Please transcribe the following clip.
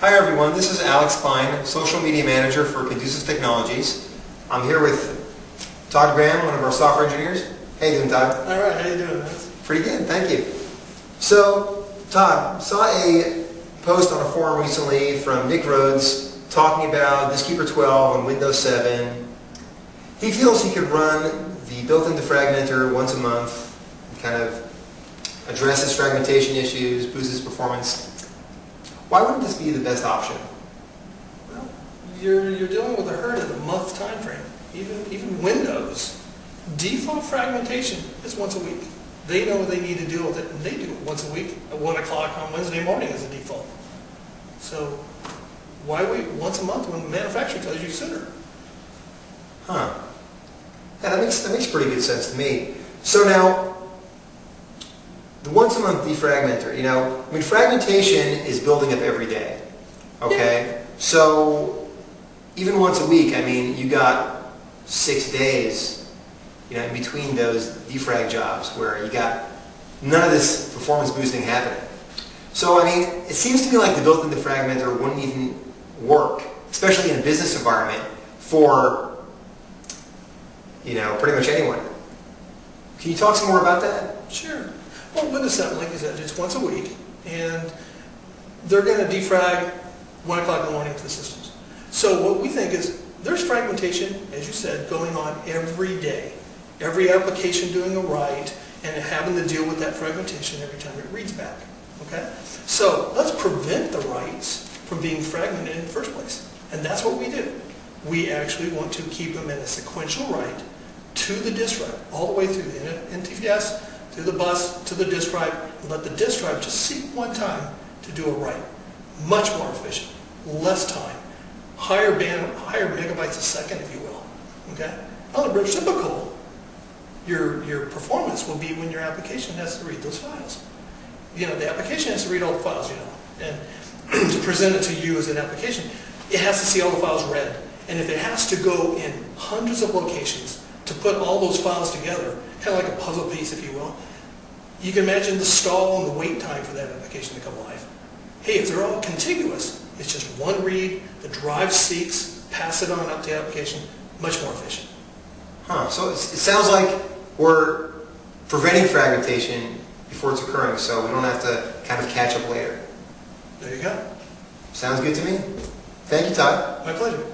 Hi everyone, this is Alex Klein, Social Media Manager for Condusiv Technologies. I'm here with Todd Graham, one of our software engineers. Hey, you doing, Todd? All right, how you doing? Pretty good, thank you. So, Todd, saw a post on a forum recently from Nick Rhodes talking about Diskeeper 12 on Windows 7. He feels he could run the built-in defragmenter once a month, kind of address his fragmentation issues, boost his performance. Why wouldn't this be the best option? Well, you're, you're dealing with a herd in a month time frame. Even, even Windows, default fragmentation is once a week. They know they need to deal with it, and they do it once a week at 1 o'clock on Wednesday morning as a default. So why wait once a month when the manufacturer tells you sooner? Huh. Yeah, that makes, that makes pretty good sense to me. So now, the once a month defragmenter, you know, I mean, fragmentation is building up every day. Okay? So, even once a week, I mean, you got six days, you know, in between those defrag jobs where you got none of this performance boosting happening. So, I mean, it seems to me like the built-in defragmenter wouldn't even work, especially in a business environment, for, you know, pretty much anyone. Can you talk some more about that? Sure. Well, Windows 7, like you said, it's once a week, and they're going to defrag 1 o'clock in the morning to the systems. So what we think is there's fragmentation, as you said, going on every day. Every application doing a write and having to deal with that fragmentation every time it reads back. Okay? So let's prevent the writes from being fragmented in the first place. And that's what we do. We actually want to keep them in a sequential write to the disk drive, all the way through the NTFS, through the bus, to the disk drive, and let the disk drive just seek one time to do a write. Much more efficient, less time, higher band, higher megabytes a second, if you will. Okay? On the reciprocal, your, your performance will be when your application has to read those files. You know, the application has to read all the files, you know, and to present it to you as an application, it has to see all the files read. And if it has to go in hundreds of locations to put all those files together, kind of like a puzzle piece, if you will, you can imagine the stall and the wait time for that application to come live. Hey, if they're all contiguous, it's just one read, the drive seeks, pass it on up to the application, much more efficient. Huh. So it's, it sounds like we're preventing fragmentation before it's occurring, so we don't have to kind of catch up later. There you go. Sounds good to me. Thank you, Todd. My pleasure.